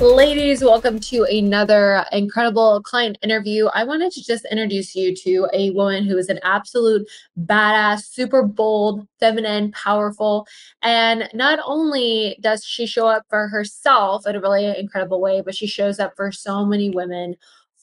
Ladies, welcome to another incredible client interview. I wanted to just introduce you to a woman who is an absolute badass, super bold, feminine, powerful. And not only does she show up for herself in a really incredible way, but she shows up for so many women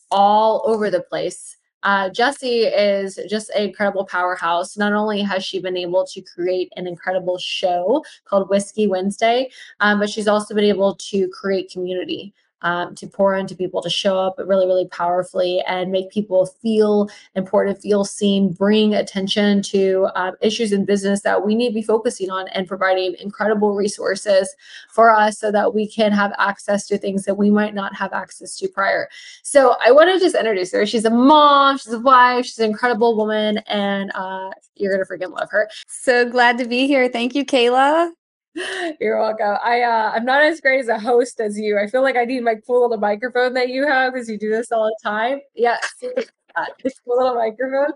all over the place. Uh, Jessie is just an incredible powerhouse. Not only has she been able to create an incredible show called Whiskey Wednesday, um, but she's also been able to create community um, to pour into people, to show up really, really powerfully and make people feel important, feel seen, bring attention to um, issues in business that we need to be focusing on and providing incredible resources for us so that we can have access to things that we might not have access to prior. So I want to just introduce her. She's a mom, she's a wife, she's an incredible woman, and uh, you're to freaking love her. So glad to be here. Thank you, Kayla. You're welcome. I uh, I'm not as great as a host as you. I feel like I need my cool little microphone that you have because you do this all the time. Yeah, this cool little microphone.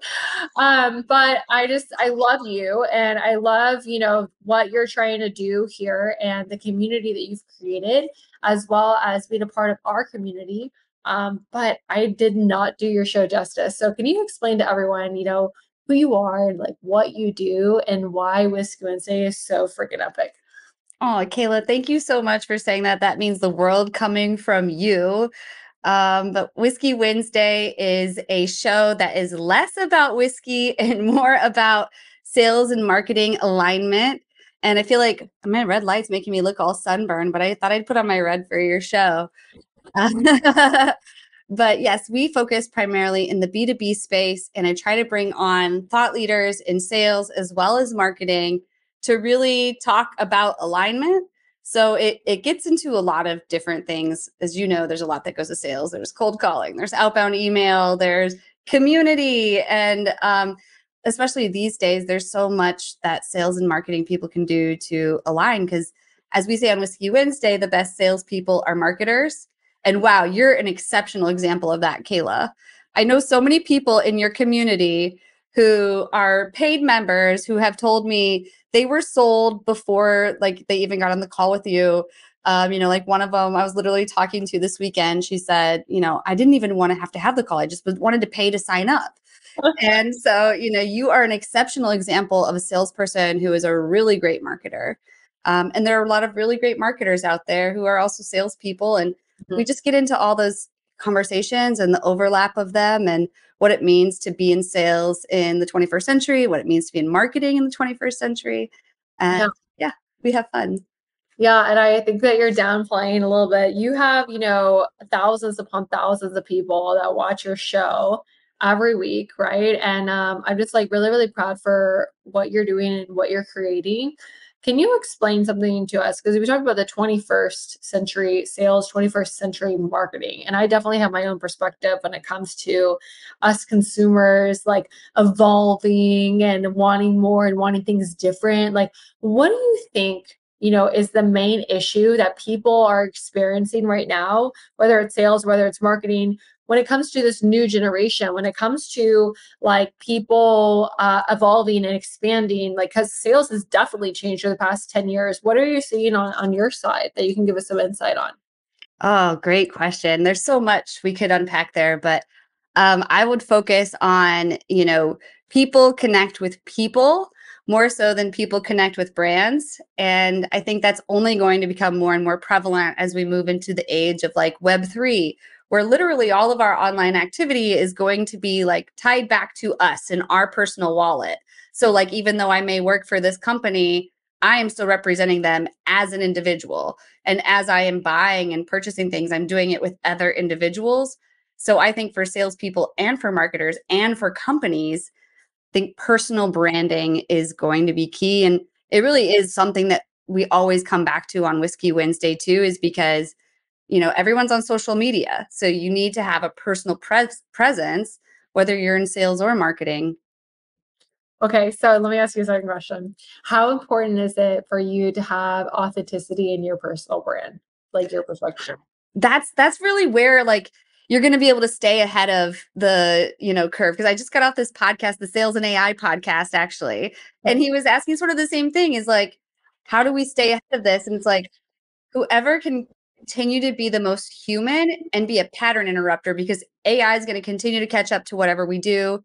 Um, but I just I love you and I love you know what you're trying to do here and the community that you've created, as well as being a part of our community. Um, but I did not do your show justice. So can you explain to everyone, you know, who you are and like what you do and why Whiskey Wednesday is so freaking epic? Oh, Kayla, thank you so much for saying that. That means the world coming from you. Um, but Whiskey Wednesday is a show that is less about whiskey and more about sales and marketing alignment. And I feel like my red light's making me look all sunburned, but I thought I'd put on my red for your show. but yes, we focus primarily in the B2B space, and I try to bring on thought leaders in sales as well as marketing to really talk about alignment. So it, it gets into a lot of different things. As you know, there's a lot that goes to sales. There's cold calling, there's outbound email, there's community. And um, especially these days, there's so much that sales and marketing people can do to align. Because as we say on Whiskey Wednesday, the best salespeople are marketers. And wow, you're an exceptional example of that, Kayla. I know so many people in your community who are paid members who have told me they were sold before like they even got on the call with you. Um, you know like one of them i was literally talking to this weekend she said you know i didn't even want to have to have the call i just wanted to pay to sign up. And so you know you are an exceptional example of a salesperson who is a really great marketer. Um, and there are a lot of really great marketers out there who are also salespeople and mm-hmm. we just get into all those conversations and the overlap of them and what it means to be in sales in the 21st century, what it means to be in marketing in the 21st century. And yeah, yeah we have fun. Yeah, and I think that you're downplaying a little bit. You have, you know, thousands upon thousands of people that watch your show every week, right? And um, I'm just like really, really proud for what you're doing and what you're creating. Can you explain something to us? Because we talked about the 21st century sales, 21st century marketing. And I definitely have my own perspective when it comes to us consumers like evolving and wanting more and wanting things different. Like, what do you think you know, is the main issue that people are experiencing right now, whether it's sales, whether it's marketing, when it comes to this new generation, when it comes to like people uh, evolving and expanding, like because sales has definitely changed over the past 10 years. What are you seeing on, on your side that you can give us some insight on? Oh, great question. There's so much we could unpack there, but um, I would focus on, you know, people connect with people more so than people connect with brands. And I think that's only going to become more and more prevalent as we move into the age of like Web3, where literally all of our online activity is going to be like tied back to us in our personal wallet. So, like, even though I may work for this company, I am still representing them as an individual. And as I am buying and purchasing things, I'm doing it with other individuals. So I think for salespeople and for marketers and for companies, I think personal branding is going to be key. And it really is something that we always come back to on Whiskey Wednesday too, is because, you know, everyone's on social media. So you need to have a personal pres- presence, whether you're in sales or marketing. Okay, so let me ask you a second question. How important is it for you to have authenticity in your personal brand, like your perspective? That's that's really where like you're going to be able to stay ahead of the you know curve because i just got off this podcast the sales and ai podcast actually and he was asking sort of the same thing is like how do we stay ahead of this and it's like whoever can continue to be the most human and be a pattern interrupter because AI is going to continue to catch up to whatever we do.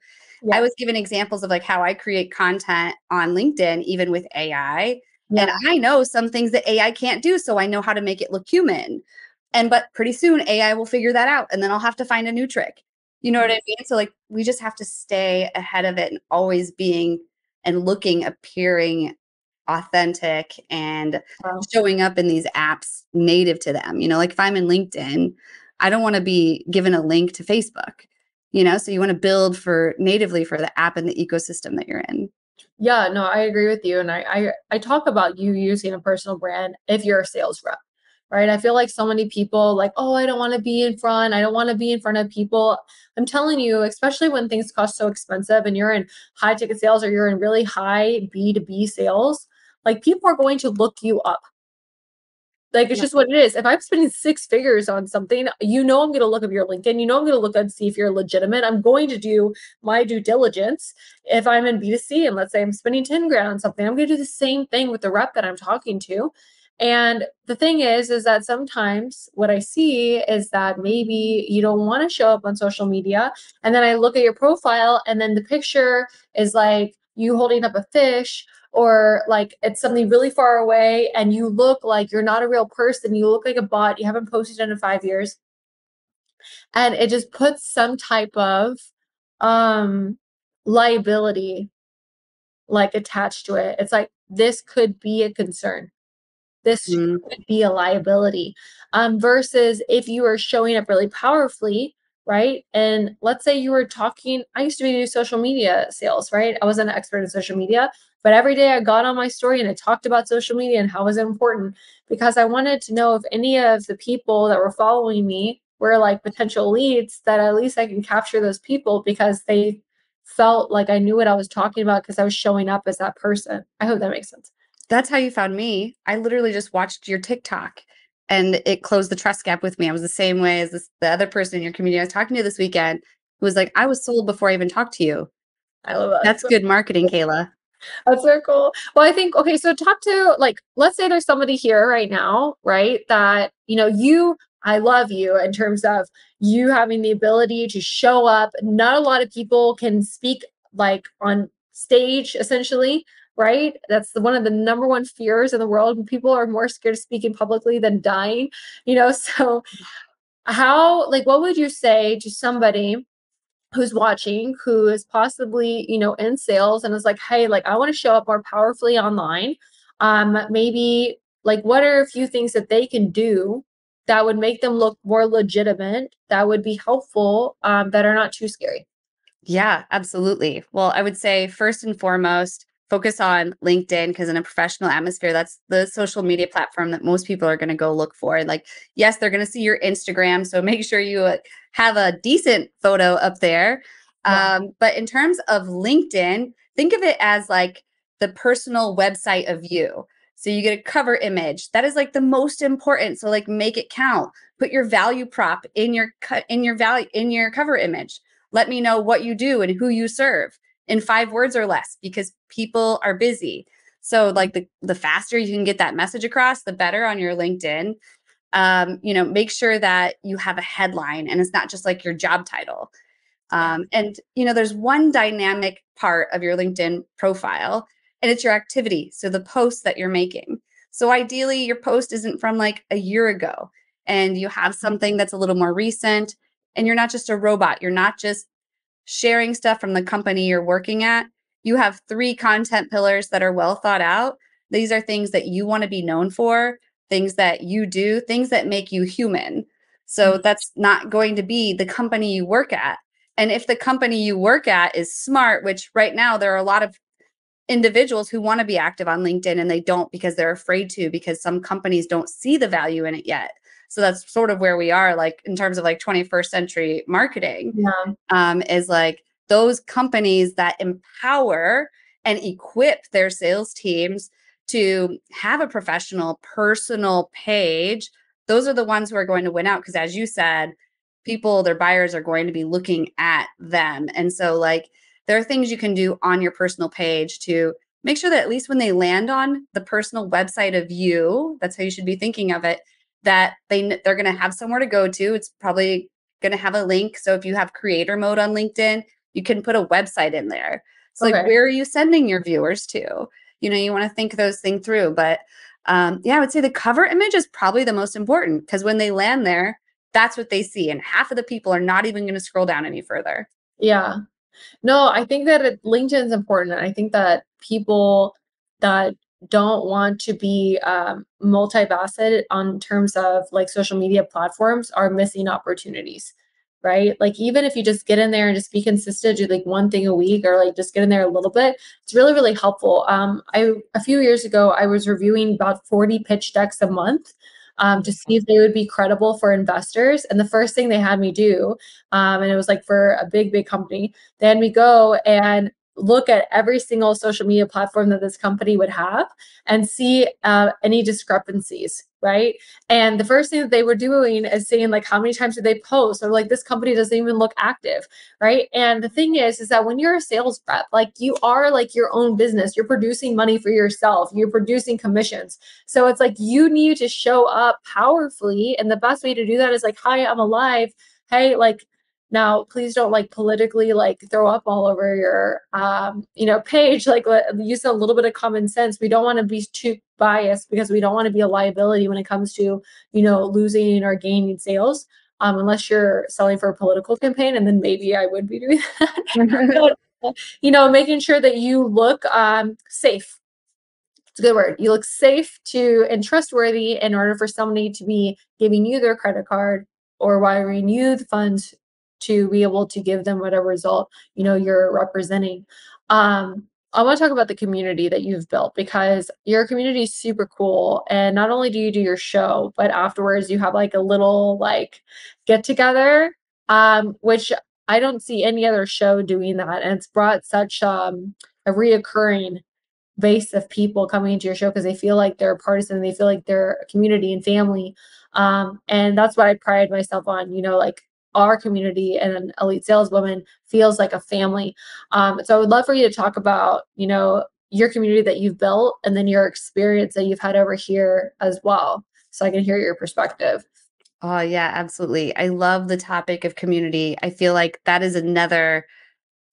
I was given examples of like how I create content on LinkedIn, even with AI. Yeah. And I know some things that AI can't do. So I know how to make it look human. And but pretty soon AI will figure that out. And then I'll have to find a new trick. You know what I mean? So like we just have to stay ahead of it and always being and looking, appearing authentic and wow. showing up in these apps native to them. You know, like if I'm in LinkedIn, I don't want to be given a link to Facebook. You know, so you want to build for natively for the app and the ecosystem that you're in. Yeah, no, I agree with you. And I, I I talk about you using a personal brand if you're a sales rep right? I feel like so many people like, oh, I don't want to be in front. I don't want to be in front of people. I'm telling you, especially when things cost so expensive and you're in high ticket sales or you're in really high B2B sales, like people are going to look you up. Like it's yeah. just what it is. If I'm spending six figures on something, you know I'm going to look up your LinkedIn. You know I'm going to look and see if you're legitimate. I'm going to do my due diligence. If I'm in B2C and let's say I'm spending 10 grand on something, I'm going to do the same thing with the rep that I'm talking to. And the thing is, is that sometimes what I see is that maybe you don't want to show up on social media. And then I look at your profile and then the picture is like you holding up a fish or like it's something really far away and you look like you're not a real person. You look like a bot. You haven't posted in five years. And it just puts some type of um liability like attached to it. It's like this could be a concern this mm. could be a liability um, versus if you are showing up really powerfully right and let's say you were talking i used to be do social media sales right i wasn't an expert in social media but every day i got on my story and i talked about social media and how was it important because i wanted to know if any of the people that were following me were like potential leads that at least i can capture those people because they felt like i knew what i was talking about because i was showing up as that person i hope that makes sense that's how you found me. I literally just watched your TikTok and it closed the trust gap with me. I was the same way as this, the other person in your community I was talking to this weekend who was like, I was sold before I even talked to you. I love that. That's good marketing, Kayla. So cool. Well, I think, okay, so talk to like, let's say there's somebody here right now, right? That, you know, you, I love you in terms of you having the ability to show up. Not a lot of people can speak like on stage essentially right? That's the, one of the number one fears in the world. People are more scared of speaking publicly than dying, you know? So, how, like, what would you say to somebody who's watching who is possibly, you know, in sales and is like, hey, like, I want to show up more powerfully online? Um, maybe, like, what are a few things that they can do that would make them look more legitimate, that would be helpful, um, that are not too scary? Yeah, absolutely. Well, I would say first and foremost, focus on LinkedIn because in a professional atmosphere, that's the social media platform that most people are going to go look for. Like, yes, they're going to see your Instagram, so make sure you have a decent photo up there. Yeah. Um, but in terms of LinkedIn, think of it as like the personal website of you. So you get a cover image. That is like the most important. So like make it count. Put your value prop in your cut in your value in your cover image. Let me know what you do and who you serve in five words or less because people are busy. So like the the faster you can get that message across, the better on your LinkedIn. Um, you know, make sure that you have a headline and it's not just like your job title. Um, and you know, there's one dynamic part of your LinkedIn profile, and it's your activity. So the posts that you're making. So ideally, your post isn't from like a year ago, and you have something that's a little more recent. And you're not just a robot. You're not just sharing stuff from the company you're working at, you have three content pillars that are well thought out. These are things that you want to be known for, things that you do, things that make you human. So mm-hmm. that's not going to be the company you work at. And if the company you work at is smart, which right now there are a lot of individuals who want to be active on LinkedIn and they don't because they're afraid to because some companies don't see the value in it yet. So that's sort of where we are, like in terms of like 21st century marketing, yeah. um, is like those companies that empower and equip their sales teams to have a professional personal page. Those are the ones who are going to win out because, as you said, people, their buyers are going to be looking at them. And so, like, there are things you can do on your personal page to make sure that at least when they land on the personal website of you, that's how you should be thinking of it, that they they're going to have somewhere to go to. It's probably going to have a link. So if you have creator mode on LinkedIn, you can put a website in there. So okay. like where are you sending your viewers to? You know, you want to think those things through. But um, yeah, I would say the cover image is probably the most important because when they land there, that's what they see. And half of the people are not even going to scroll down any further. Yeah. No, I think that it, LinkedIn is important. and I think that people that don't want to be um, multifaceted on terms of like social media platforms are missing opportunities right like even if you just get in there and just be consistent do like one thing a week or like just get in there a little bit it's really really helpful um i a few years ago i was reviewing about 40 pitch decks a month um, to see if they would be credible for investors. And the first thing they had me do, um, and it was like for a big, big company, they had me go and look at every single social media platform that this company would have and see uh, any discrepancies right? And the first thing that they were doing is saying like how many times did they post? Or like this company doesn't even look active right? And the thing is is that when you're a sales rep like you are like your own business. You're producing money for yourself. You're producing commissions. So it's like you need to show up powerfully. And the best way to do that is like hi i'm alive. Hey like now, please don't like politically like throw up all over your um, you know page. Like use a little bit of common sense. We don't want to be too biased because we don't want to be a liability when it comes to you know losing or gaining sales. Um, unless you're selling for a political campaign, and then maybe I would be doing that. you know, making sure that you look um, safe. It's a good word. You look safe to and trustworthy in order for somebody to be giving you their credit card or wiring you the funds to be able to give them whatever result you know you're representing um I want to talk about the community that you've built because your community is super cool. And not only do you do your show, but afterwards you have like a little like get together, um, which I don't see any other show doing that. And it's brought such um, a reoccurring base of people coming into your show because they feel like they're a part of partisan, they feel like they're a community and family. Um, and that's what I pride myself on, you know, like our community and an elite saleswoman feels like a family. Um, so I would love for you to talk about, you know, your community that you've built and then your experience that you've had over here as well. So I can hear your perspective. Oh, yeah, absolutely. I love the topic of community. I feel like that is another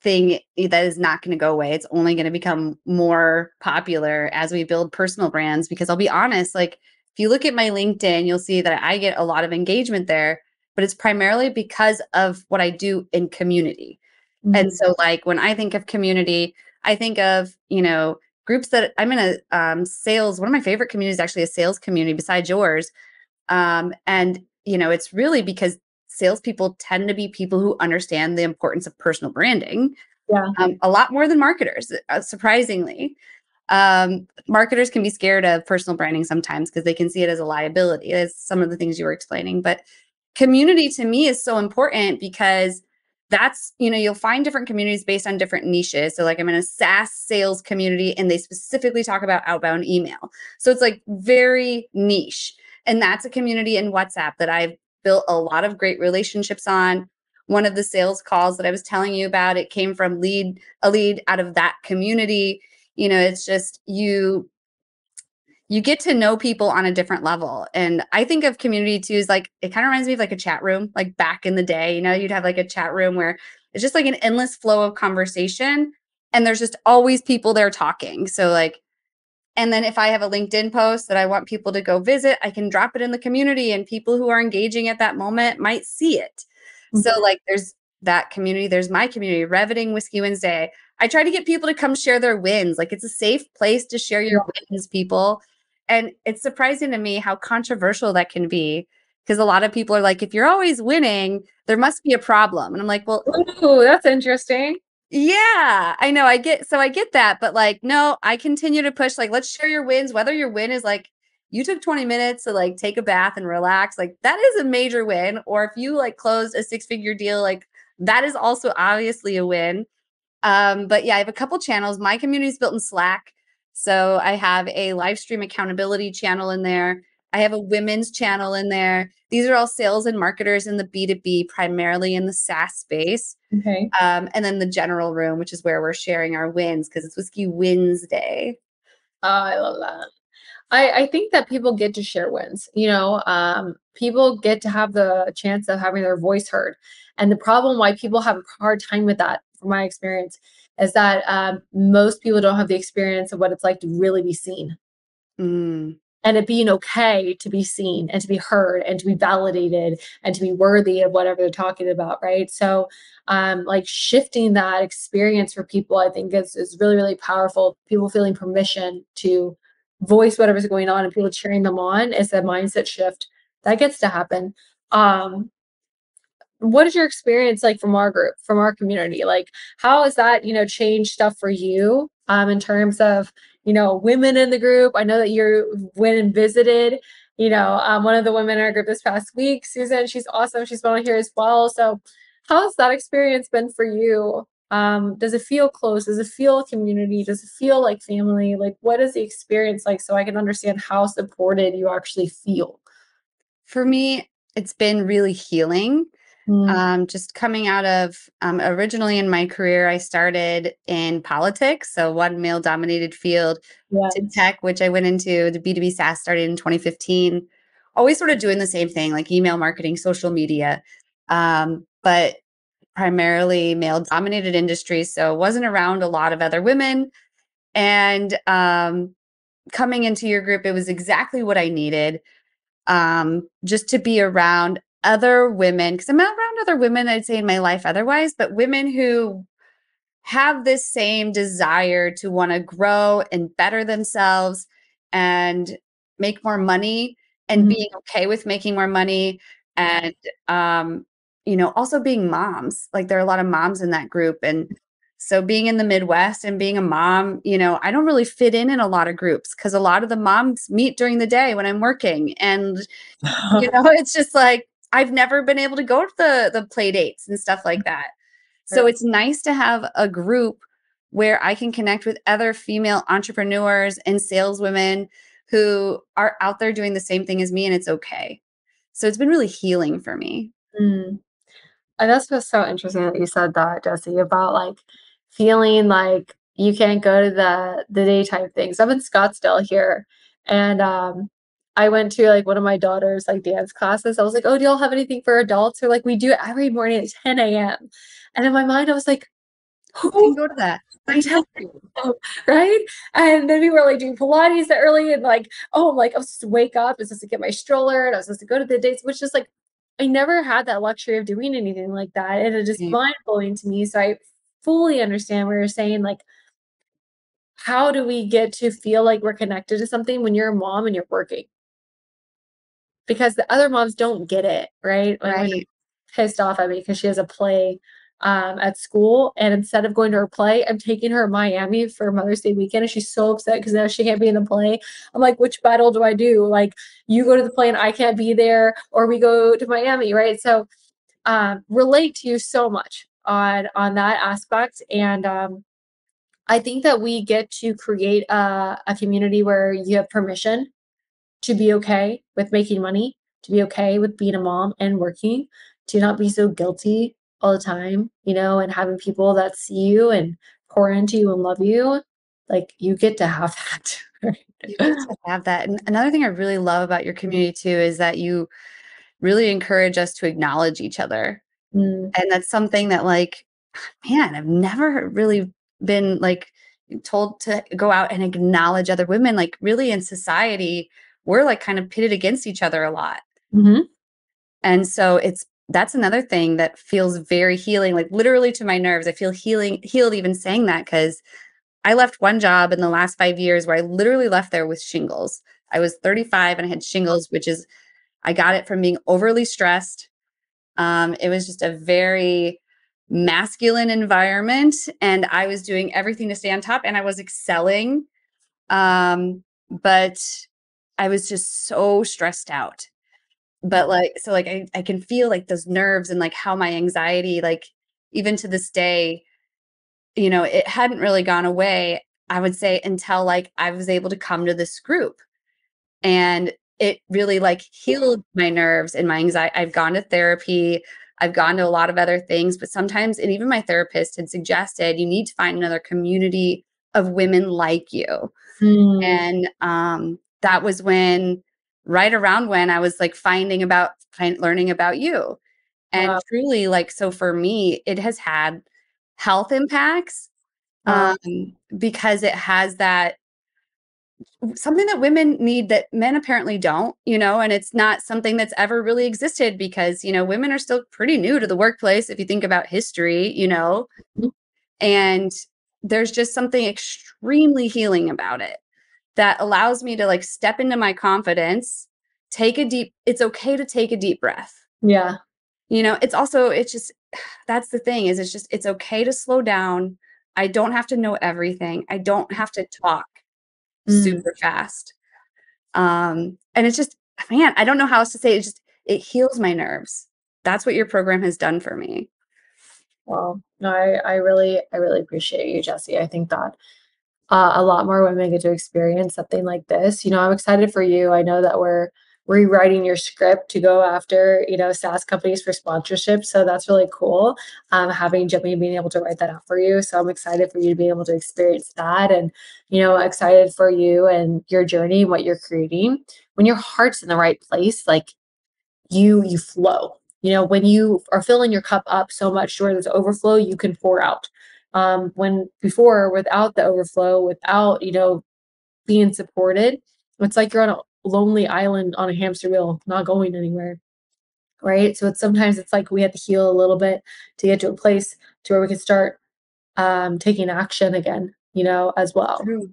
thing that is not going to go away. It's only going to become more popular as we build personal brands. Because I'll be honest, like if you look at my LinkedIn, you'll see that I get a lot of engagement there but it's primarily because of what I do in community. Mm-hmm. And so, like, when I think of community, I think of, you know, groups that I'm in a um, sales, one of my favorite communities is actually a sales community besides yours. Um, and, you know, it's really because salespeople tend to be people who understand the importance of personal branding yeah. Um, a lot more than marketers, uh, surprisingly. Um, marketers can be scared of personal branding sometimes because they can see it as a liability, as some of the things you were explaining. But community to me is so important because that's you know you'll find different communities based on different niches. So like i'm in a saas sales community and they specifically talk about outbound email. So it's like very niche. And that's a community in whatsapp that i've built a lot of great relationships on. One of the sales calls that i was telling you about it came from lead a lead out of that community. You know it's just you you get to know people on a different level. And I think of community too is like it kind of reminds me of like a chat room, like back in the day, you know, you'd have like a chat room where it's just like an endless flow of conversation and there's just always people there talking. So like and then if I have a LinkedIn post that I want people to go visit, I can drop it in the community and people who are engaging at that moment might see it. Mm-hmm. So like there's that community, there's my community, Reveting Whiskey Wednesday. I try to get people to come share their wins. Like it's a safe place to share your wins, people. And it's surprising to me how controversial that can be because a lot of people are like, if you're always winning, there must be a problem. And I'm like, well, Ooh, that's interesting. Yeah, I know. I get so I get that, but like, no, I continue to push. Like, let's share your wins. Whether your win is like you took 20 minutes to like take a bath and relax, like that is a major win. Or if you like closed a six figure deal, like that is also obviously a win. Um, but yeah, I have a couple channels. My community is built in Slack. So I have a live stream accountability channel in there. I have a women's channel in there. These are all sales and marketers in the B2B, primarily in the SaaS space. Okay. Um, and then the general room, which is where we're sharing our wins because it's Whiskey Wednesday. Oh, I love that. I, I think that people get to share wins. You know, um, people get to have the chance of having their voice heard. And the problem why people have a hard time with that, from my experience, is that um, most people don't have the experience of what it's like to really be seen. Mm. And it being okay to be seen and to be heard and to be validated and to be worthy of whatever they're talking about, right? So, um, like shifting that experience for people, I think is, is really, really powerful. People feeling permission to voice whatever's going on and people cheering them on is a mindset shift that gets to happen. Um, what is your experience like from our group, from our community? Like, how has that, you know, changed stuff for you um, in terms of, you know, women in the group? I know that you went and visited, you know, um, one of the women in our group this past week, Susan. She's awesome. She's been on here as well. So, how has that experience been for you? Um, does it feel close? Does it feel community? Does it feel like family? Like, what is the experience like so I can understand how supported you actually feel? For me, it's been really healing. Mm. Um, just coming out of um, originally in my career, I started in politics, so one male dominated field yes. to tech, which I went into. The B2B SaaS started in 2015. Always sort of doing the same thing, like email marketing, social media. Um, but primarily male dominated industries. So wasn't around a lot of other women. And um, coming into your group, it was exactly what I needed um, just to be around other women, because I'm not around other women, I'd say in my life otherwise, but women who have this same desire to want to grow and better themselves and make more money and mm-hmm. being okay with making more money and um, you know, also being moms. Like there are a lot of moms in that group. And so being in the Midwest and being a mom, you know, I don't really fit in in a lot of groups because a lot of the moms meet during the day when I'm working. And, you know, it's just like, I've never been able to go to the, the play dates and stuff like that. So it's nice to have a group where I can connect with other female entrepreneurs and saleswomen who are out there doing the same thing as me and it's okay. So it's been really healing for me. Mm. And that's just so interesting that you said that, Jessie, about like feeling like you can't go to the the daytime things. I'm in Scottsdale here, and um, I went to like one of my daughter's like dance classes. I was like, "Oh, do y'all have anything for adults?" Or like, "We do it every morning at 10 a.m." And in my mind, I was like, "Who can go to that?" I tell you, right? And then we were like doing Pilates that early, and like, oh, I'm like I was supposed to wake up, I was supposed to get my stroller, and I was supposed to go to the dates, which is like I never had that luxury of doing anything like that. And it just mm-hmm. mind blowing to me. So I fully understand what you're saying. Like, how do we get to feel like we're connected to something when you're a mom and you're working? Because the other moms don't get it, right? Right. pissed off at me because she has a play um, at school. And instead of going to her play, I'm taking her to Miami for Mother's Day weekend. And she's so upset because now she can't be in the play. I'm like, which battle do I do? Like, you go to the play and I can't be there, or we go to Miami, right? So, um, relate to you so much on on that aspect. And um, I think that we get to create a, a community where you have permission to be okay with making money, to be okay with being a mom and working, to not be so guilty all the time, you know, and having people that see you and pour into you and love you, like you get to have that. you get to have that. And another thing I really love about your community too is that you really encourage us to acknowledge each other. Mm. And that's something that like, man, I've never really been like told to go out and acknowledge other women. Like really in society, we're like kind of pitted against each other a lot. Mm-hmm. And so it's that's another thing that feels very healing, like literally to my nerves. I feel healing, healed even saying that because I left one job in the last five years where I literally left there with shingles. I was 35 and I had shingles, which is, I got it from being overly stressed. Um, it was just a very masculine environment, and I was doing everything to stay on top and I was excelling. Um, but I was just so stressed out. But like so like I, I can feel like those nerves and like how my anxiety like even to this day you know it hadn't really gone away i would say until like i was able to come to this group. And it really like healed my nerves and my anxiety i've gone to therapy i've gone to a lot of other things but sometimes and even my therapist had suggested you need to find another community of women like you. Mm. and um that was when right around when I was like finding about find, learning about you. And wow. truly like so for me it has had health impacts um, because it has that something that women need that men apparently don't, you know, and it's not something that's ever really existed because, you know, women are still pretty new to the workplace if you think about history, you know. Mm-hmm. And there's just something extremely healing about it that allows me to like step into my confidence, take a deep it's okay to take a deep breath. Yeah. You know, it's also it's just that's the thing is it's just it's okay to slow down. I don't have to know everything. I don't have to talk mm. super fast. Um, and it's just, man, I don't know how else to say it. it. Just it heals my nerves. That's what your program has done for me. Well, no, I, I really, I really appreciate you, Jessie. I think that uh, a lot more women get to experience something like this. You know, I'm excited for you. I know that we're rewriting your script to go after you know SaaS companies for sponsorship. So that's really cool. Um, having Jimmy being able to write that out for you. So I'm excited for you to be able to experience that, and you know excited for you and your journey and what you're creating. When your heart's in the right place, like you you flow. You know when you are filling your cup up so much where there's overflow, you can pour out. Um, when before without the overflow, without you know being supported, it's like you're on a lonely island on a hamster wheel, not going anywhere. Right. So it's sometimes it's like we have to heal a little bit to get to a place to where we can start um, taking action again, you know, as well. True.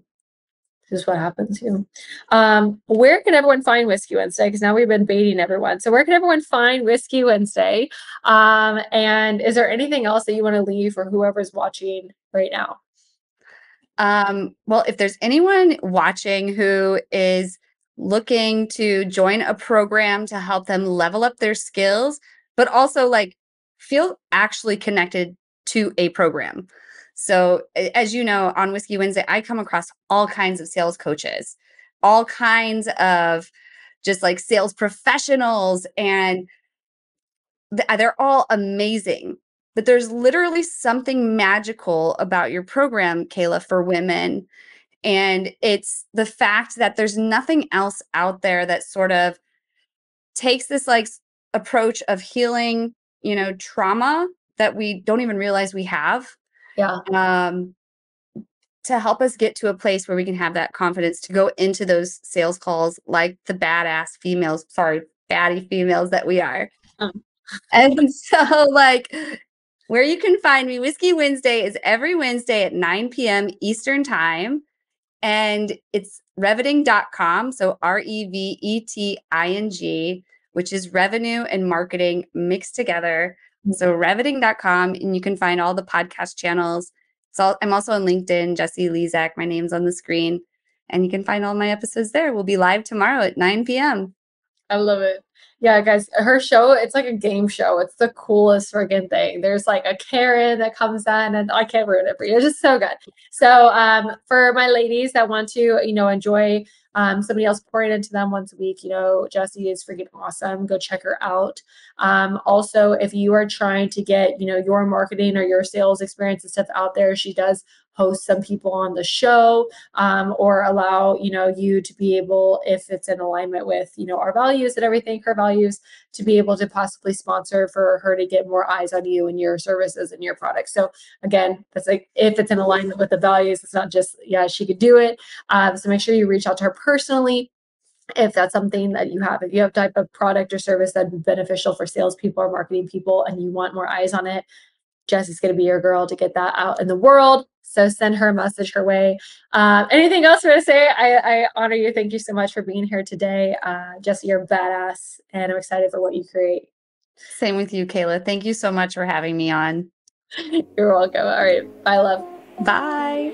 Is what happens here. Um, where can everyone find Whiskey Wednesday? Because now we've been baiting everyone. So where can everyone find Whiskey Wednesday? Um, and is there anything else that you want to leave for whoever's watching right now? Um, well, if there's anyone watching who is looking to join a program to help them level up their skills, but also like feel actually connected to a program. So, as you know, on Whiskey Wednesday, I come across all kinds of sales coaches, all kinds of just like sales professionals, and uh, they're all amazing. But there's literally something magical about your program, Kayla, for women and it's the fact that there's nothing else out there that sort of takes this like approach of healing, you know, trauma that we don't even realize we have. Yeah. Um, to help us get to a place where we can have that confidence to go into those sales calls like the badass females, sorry, baddie females that we are. Um. And so, like, where you can find me, Whiskey Wednesday is every Wednesday at 9 p.m. Eastern Time and it's reveting.com. So R E V E T I N G, which is revenue and marketing mixed together. Mm-hmm. So reveting.com, and you can find all the podcast channels. So I'm also on LinkedIn, Jessie Lizak. My name's on the screen, and you can find all my episodes there. We'll be live tomorrow at 9 p.m. I love it yeah, guys, her show, it's like a game show. It's the coolest friggin' thing. There's like a Karen that comes in, and I can't ruin it for you. It's just so good. So, um, for my ladies that want to, you know, enjoy um, somebody else pouring into them once a week, you know, Jessie is freaking awesome. Go check her out. Um, also, if you are trying to get, you know, your marketing or your sales experience and stuff out there, she does host some people on the show um, or allow you know you to be able if it's in alignment with you know our values and everything her values to be able to possibly sponsor for her to get more eyes on you and your services and your products. So again that's like if it's in alignment with the values it's not just yeah she could do it. Um, so make sure you reach out to her personally if that's something that you have. If you have type of product or service that'd beneficial for salespeople or marketing people and you want more eyes on it Jessie's going to be your girl to get that out in the world. So send her a message her way. Um, anything else you want to say? I, I, honor you. Thank you so much for being here today. Uh, Jessie, you're badass, and I'm excited for what you create. Same with you, Kayla. Thank you so much for having me on. You're welcome. All right. Bye, love. Bye.